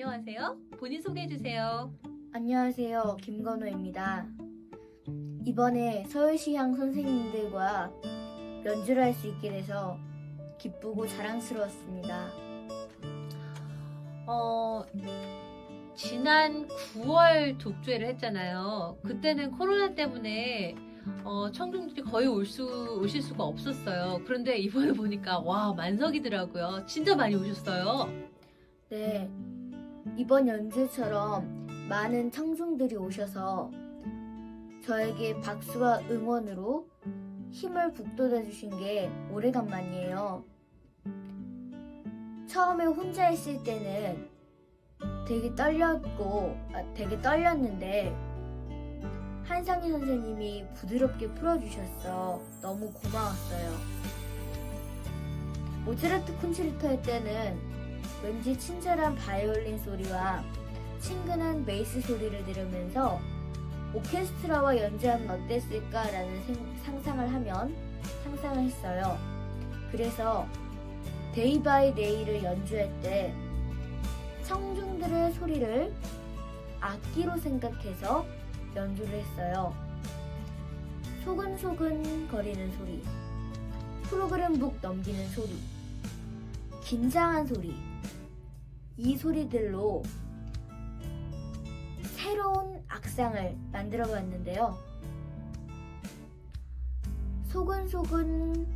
안녕하세요. 본인 소개해 주세요. 안녕하세요. 김건호입니다. 이번에 서울시향 선생님들과 연주를 할 수 있게 돼서 기쁘고 자랑스러웠습니다. 어, 지난 9월 독주회를 했잖아요. 그때는 코로나 때문에 어, 청중들이 거의 올 수, 오실 수가 없었어요. 그런데 이번에 보니까 와, 만석이더라고요. 진짜 많이 오셨어요. 네. 이번 연주처럼 많은 청중들이 오셔서 저에게 박수와 응원으로 힘을 북돋아 주신 게 오래간만이에요. 처음에 혼자 했을 때는 되게 떨렸고, 아, 되게 떨렸는데, 한상희 선생님이 부드럽게 풀어주셨어. 너무 고마웠어요. 모차르트 콘체르토 할 때는 왠지 친절한 바이올린 소리와 친근한 베이스 소리를 들으면서 오케스트라와 연주하면 어땠을까라는 생- 상상을 하면 상상을 했어요. 그래서 Day by Day를 연주할 때 청중들의 소리를 악기로 생각해서 연주를 했어요. 소근소근 거리는 소리, 프로그램북 넘기는 소리, 긴장한 소리, 이 소리들로 새로운 악상을 만들어 봤는데요. 소근소근,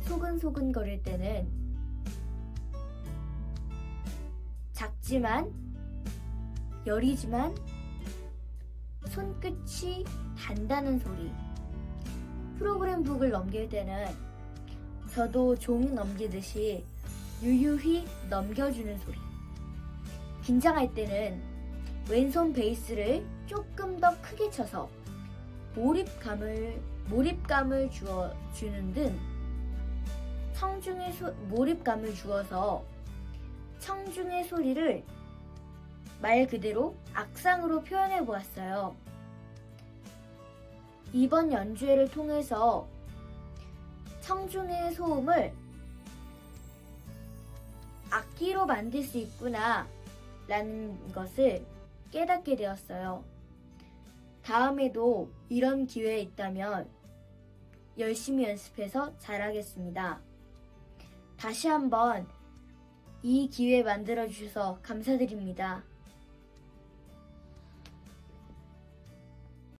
소근소근 거릴 때는 작지만, 여리지만, 손끝이 단단한 소리. 프로그램 북을 넘길 때는 저도 종이 넘기듯이 유유히 넘겨주는 소리. 긴장할 때는 왼손 베이스를 조금 더 크게 쳐서 몰입감을 몰입감을 주어 주는 등 청중의 소, 몰입감을 주어서 청중의 소리를 말 그대로 악상으로 표현해 보았어요. 이번 연주회를 통해서 청중의 소음을 악기로 만들 수 있구나 라는 것을 깨닫게 되었어요. 다음에도 이런 기회 있다면 열심히 연습해서 잘하겠습니다. 다시 한번 이 기회 만들어 주셔서 감사드립니다.